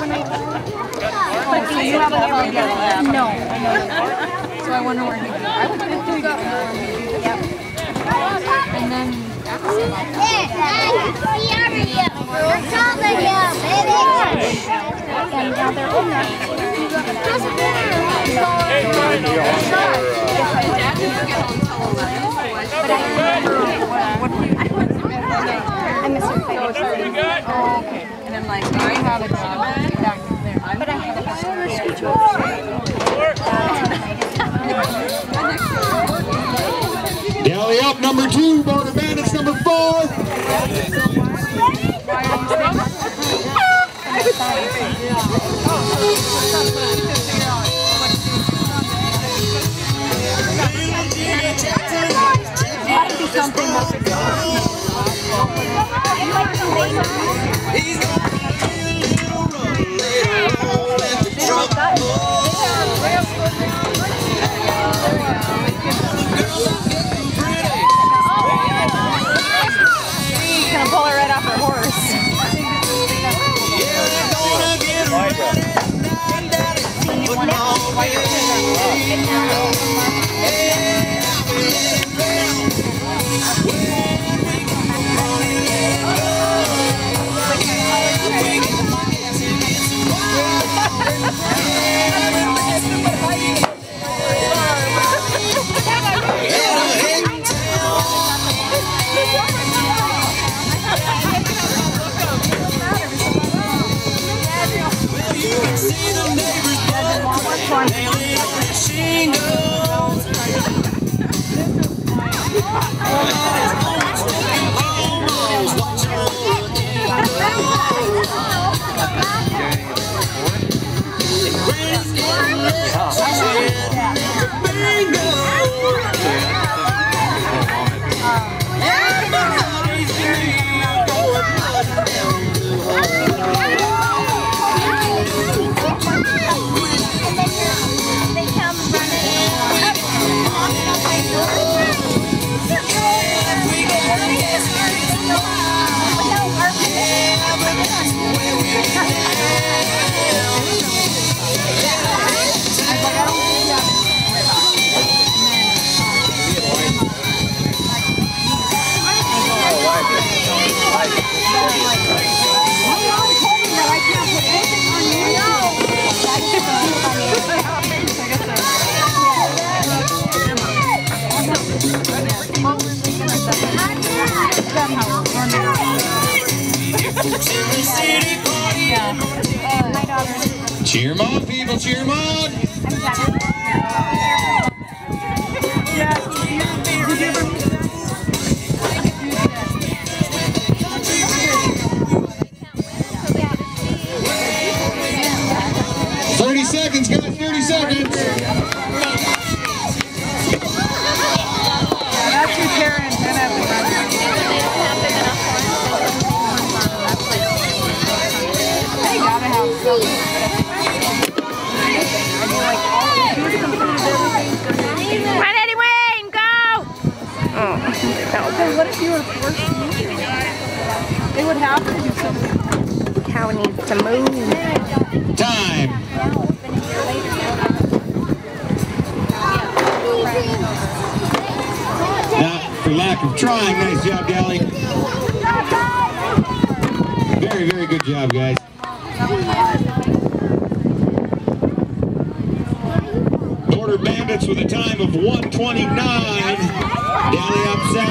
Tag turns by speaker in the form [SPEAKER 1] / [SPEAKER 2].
[SPEAKER 1] But do you have No, I know. So I wonder where he goes. I would think he got Yep. And then and now they're in there. But I remember what I miss her face. Oh, okay. And I'm like, I have a job back there. But I have a
[SPEAKER 2] Galley up, number two. Border Bandits, number four.
[SPEAKER 1] Something Yeah. Oh, that is
[SPEAKER 2] Cheer 'em on, people. Cheer 'em on. Thirty seconds, guys. Thirty seconds.
[SPEAKER 1] Run,
[SPEAKER 3] Eddie Wayne, go!
[SPEAKER 1] Because what if you were forced? They would have to do something.
[SPEAKER 3] Cow needs to move.
[SPEAKER 2] Time. Not for lack of trying. Nice job, Galley. Very, very good job, guys. Border Bandits with a time of 129.